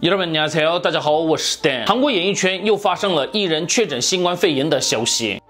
友们，你好，大家好，我是 Dan。韩国演艺圈又发生了艺人确诊新冠肺炎的消息。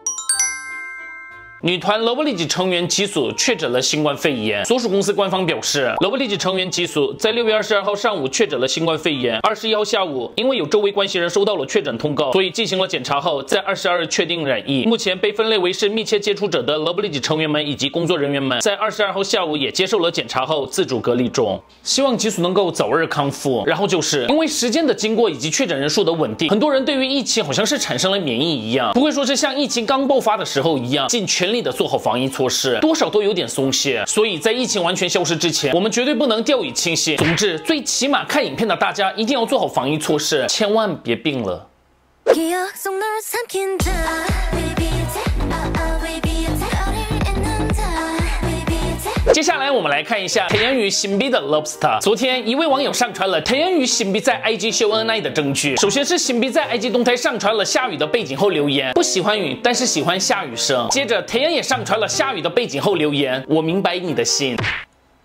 女团 Lovelyz 成员吉素确诊了新冠肺炎。所属公司官方表示，Lovelyz 成员吉素在六月二十二号上午确诊了新冠肺炎。二十一号下午，因为有周围关系人收到了确诊通告，所以进行了检查后，在二十二日确定染疫。目前被分类为是密切接触者的 Lovelyz 成员们以及工作人员们，在二十二号下午也接受了检查后自主隔离中。希望吉素能够早日康复。然后就是因为时间的经过以及确诊人数的稳定，很多人对于疫情好像是产生了免疫一样，不会说是像疫情刚爆发的时候一样尽全。力的做好防疫措施，多少都有点松懈，所以在疫情完全消失之前，我们绝对不能掉以轻心。总之，最起码看影片的大家一定要做好防疫措施，千万别病了。接下来我们来看一下田言宇新币的 lobster。昨天一位网友上传了田言宇新币在 IG 秀恩爱的证据。首先是新币在 IG 动态上传了下雨的背景后留言，不喜欢雨，但是喜欢下雨声。接着田言也上传了下雨的背景后留言，我明白你的心。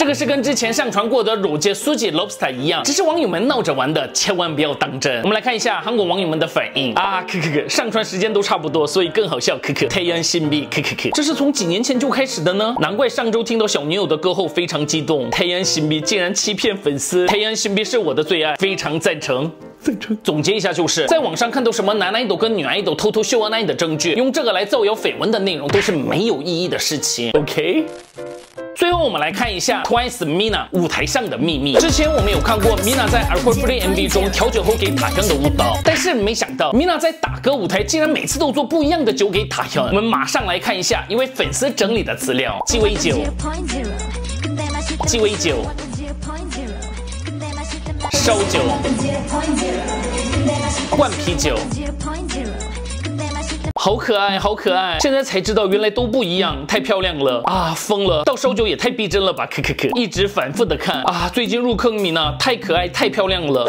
这个是跟之前上传过的裸接苏姐 lobster 一样，只是网友们闹着玩的，千万不要当真。我们来看一下韩国网友们的反应啊，可可可，上传时间都差不多，所以更好笑，可可。太阳新币，可可可，这是从几年前就开始的呢？难怪上周听到小女友的歌后非常激动。太阳新币竟然欺骗粉丝，太阳新币是我的最爱，非常赞成。赞成。总结一下就是，在网上看到什么男爱豆跟女爱豆偷偷秀恩爱的证据，用这个来造谣绯闻的内容都是没有意义的事情。OK。最后我们来看一下 Twice Mina 舞台上的秘密。之前我们有看过 Mina 在 a q u a Free MV 中调酒后给塔香的舞蹈，但是没想到 Mina 在打歌舞台竟然每次都做不一样的酒给塔香。我们马上来看一下一位粉丝整理的资料：鸡尾酒、鸡尾酒、烧酒、灌啤酒。好可爱，好可爱！现在才知道原来都不一样，太漂亮了啊！疯了，倒烧酒也太逼真了吧！可可可，一直反复的看啊，最近入坑米呢，太可爱，太漂亮了。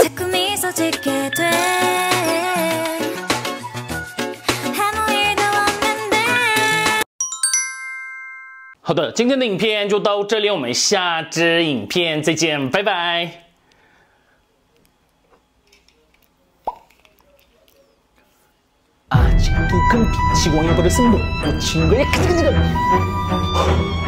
好的，今天的影片就到这里，我们下支影片再见，拜拜。啊，这都跟比起网友的生动，我亲个，这个这个。